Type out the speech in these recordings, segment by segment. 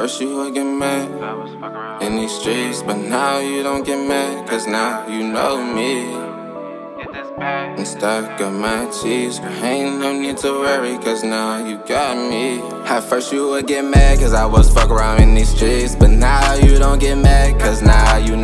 first you would get mad in these streets, but now you don't get mad, cause now you know me. And stack up my cheese, ain't no need to worry, cause now you got me. At first you would get mad, cause I was fuck around in these streets, but now you don't get mad, cause now you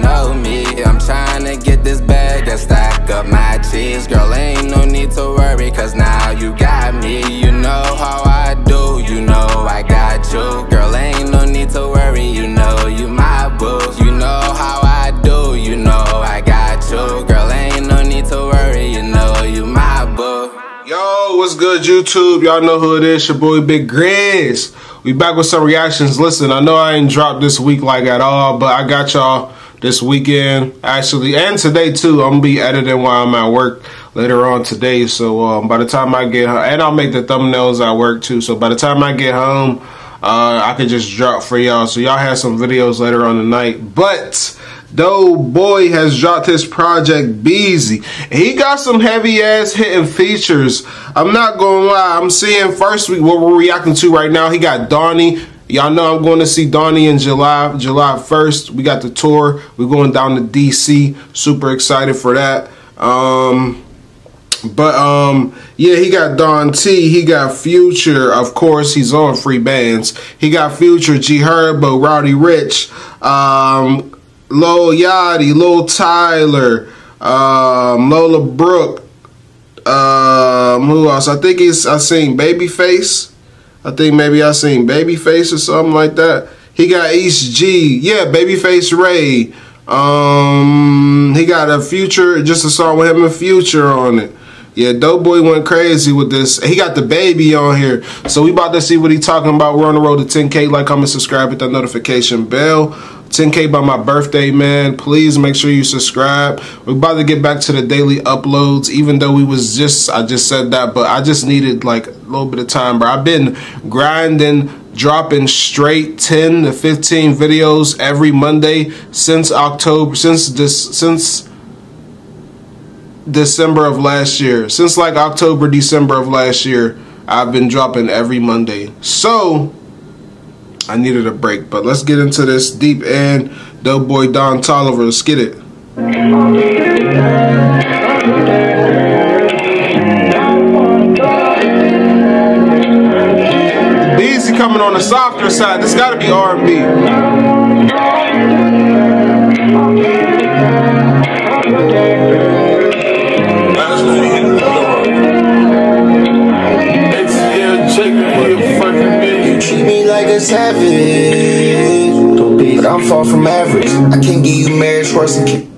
good, YouTube? Y'all know who it is. Your boy Big Grizz. We back with some reactions. Listen, I know I ain't dropped this week like at all, but I got y'all this weekend actually, and today too. I'm gonna be editing while I'm at work later on today. So um, by the time I get home, and I'll make the thumbnails at work too. So by the time I get home, uh, I could just drop for y'all. So y'all have some videos later on tonight. But Doe Boy has dropped his project Beezy. He got some heavy ass hitting features. I'm not gonna lie. I'm seeing first week what we're reacting to right now. He got Donnie. Y'all know I'm going to see Donnie in July, July 1st. We got the tour. We're going down to DC. Super excited for that. Um, but um, yeah, he got Don T. He got Future. Of course, he's on Freebandz. He got Future, G Herbo, Roddy Ricch, um, Lil Yachty, Lil Tjay, um, Lola Brooke. Um, who else? I think he's I seen Babyface. I think maybe I seen Babyface or something like that. He got EST Gee. Yeah, Babyface Ray. Um, he got a future, just a song with him a Future on it. Yeah, Doe Boy went crazy with this. He got the baby on here. So we about to see what he talking about. We're on the road to 10K. Like, comment, subscribe, hit that notification bell. 10K by my birthday, man. Please make sure you subscribe. We're about to get back to the daily uploads, even though we was just, I just said that, but I just needed like a little bit of time, bro. I've been grinding, dropping straight 10 to 15 videos every Monday since October, since this, since December of last year. Since like October, December of last year, I've been dropping every Monday. So, I needed a break. But let's get into this deep end. Doe Boy Don Toliver, Let's get it. Coming on the softer side. This got to be R&B. You I'm far from average. I can't give you marriage horse and ki-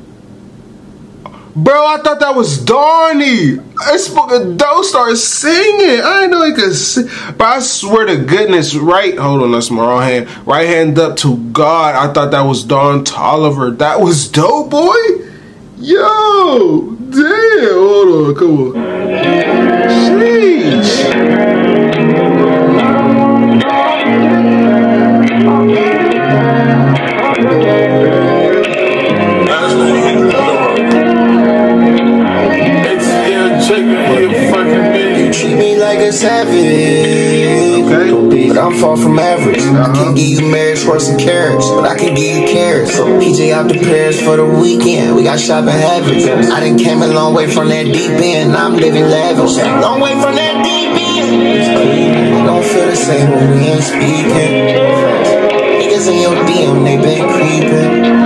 Bro, I thought that was Donnie. I spoke a dope started singing. I know he could sing. But I swear to goodness, right? Hold on, that's my wrong hand. Right hand up to God. I thought that was Don Toliver. That was dope, boy. Yo, damn. Hold on, come on. You treat me like a savage, Okay. but I'm far from average. I can give you marriage horse and carriage, but I can give you carrots. So PJ out to Paris for the weekend. We got shopping habits. I done came a long way from that deep end. I'm living lavish. Long way from that deep end. Don't feel the same when we ain't speaking. Niggas in your DM, they been creeping.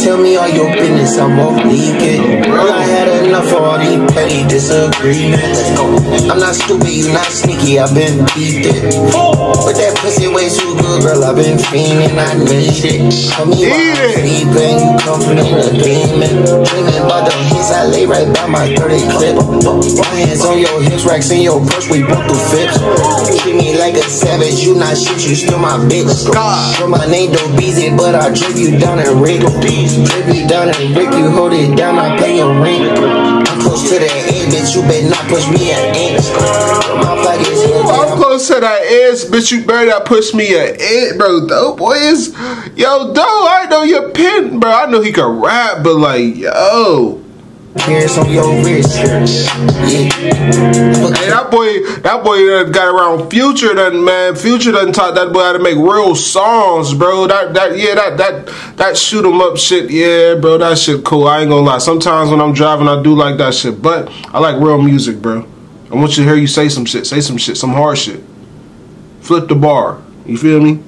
Tell me all your business, I won't leak it. Girl, I had enough of all these petty disagreements. Let's go. I'm not stupid, you not sneaky, I've been beat it. But that pussy way too good, girl, I've been fiending, I need it. Tell me why I'm it. sleeping, you comfort in a demon. Dreaming about the hits, I lay right by my 30 clip. My hands on your hips, racks in your purse, we both through flips. Treat me like a savage, you not shit, you still my bitch. Girl, my name don't Beezy, but I drip you down and Rick. Drip you down and Rick, you hold it down, I pay your rent. I'm close to that end, bitch, you better not push me an inch. My pockets I'm close to that edge, bitch. You better not push me a edge, bro. Doe Boy is, yo, dope. I know your pen, bro. I know he can rap, but like, yo, Carrots on your wrist. Yeah. Hey, that boy, that boy done got around Future. Done man, Future done taught that boy how to make real songs, bro. That that yeah, that that that shoot 'em up shit. Yeah, bro, that shit cool. I ain't gonna lie. Sometimes when I'm driving, I do like that shit, but I like real music, bro. I want you to hear you say some shit, say some shit, some hard shit. Flip the bar. You feel me?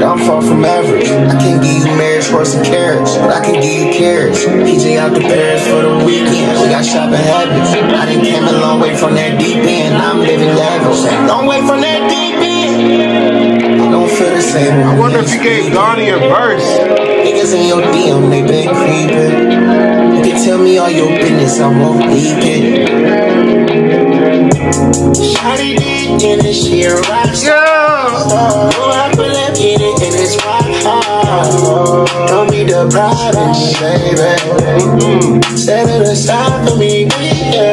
But I'm far from average. I can't give you marriage horse and carrots, but I can give you carrots. PJ out to Paris for the weekend. We got shopping habits. I done came a long way from that deep end. I'm living lavish. Long way from that deep end. I don't feel the same. I wonder if you gave Donnie a verse. Niggas in your DM, they been creeping. You can tell me all your business, I won't leak it. Shawty did in this year, right? Yeah. Don't be me, baby. It aside for me, yeah.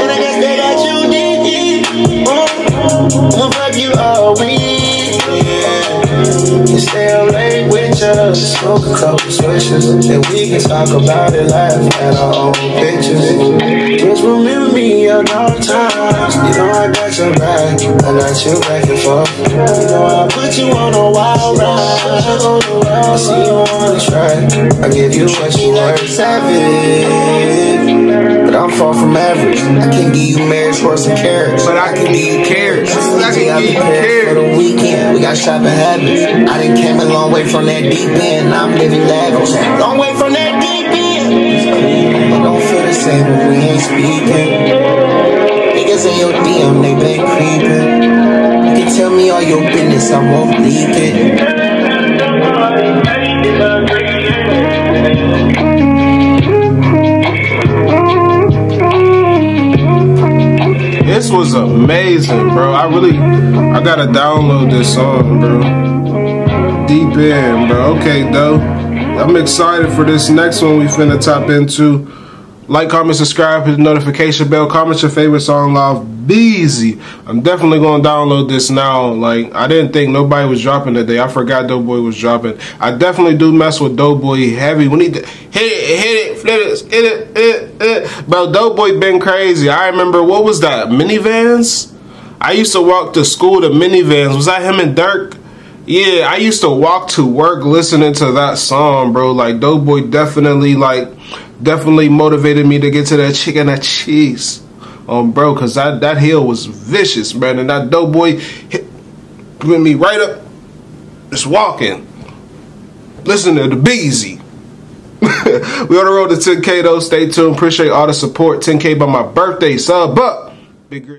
And I guess they got you deep. I'll fuck you all week, yeah. And stay up late with you, smoke a couple switches, and we can talk about it, laugh at our own pictures. Just remember me times. You know I got your back, I got you back and forth. You know I put you on a wild ride. I see you on the track. I give you what you want. Savage, but I'm far from average. I can give you marriage horse and carrots, but I can give you carrots. I can give you carrots. For the weekend, we got shopping habits. I done came a long way from that deep end. I'm living lavish. Long way from that deep end. I when we ain't speaking. Niggas in your DM, they been creeping. You can tell me all your business, I won't leak it. This was amazing, bro. I really, I gotta download this song, bro. Deep in, bro. Okay, though. I'm excited for this next one we finna tap into. Like, comment, subscribe, hit the notification bell, comment your favorite song off Beezy. I'm definitely gonna download this now. Like, I didn't think nobody was dropping today. I forgot Doe Boy was dropping. I definitely do mess with Doe Boy heavy. We need to hit it, hit it, flip it, hit it, it, it. Bro, Doe Boy been crazy. I remember, what was that, minivans? I used to walk to school to minivans. Was that him and Durk? Yeah, I used to walk to work listening to that song, bro. Like Doe Boy definitely like definitely motivated me to get to that chicken and cheese. Um, bro, cause that that hill was vicious, man, and that dope Doe Boy hit with me right up, just walking, Listen to the Beezy. we on the road to 10K though. Stay tuned. Appreciate all the support. 10K by my birthday, sub up. Big.